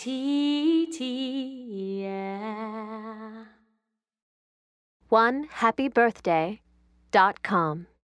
T T yeah. One happy birthday dot com.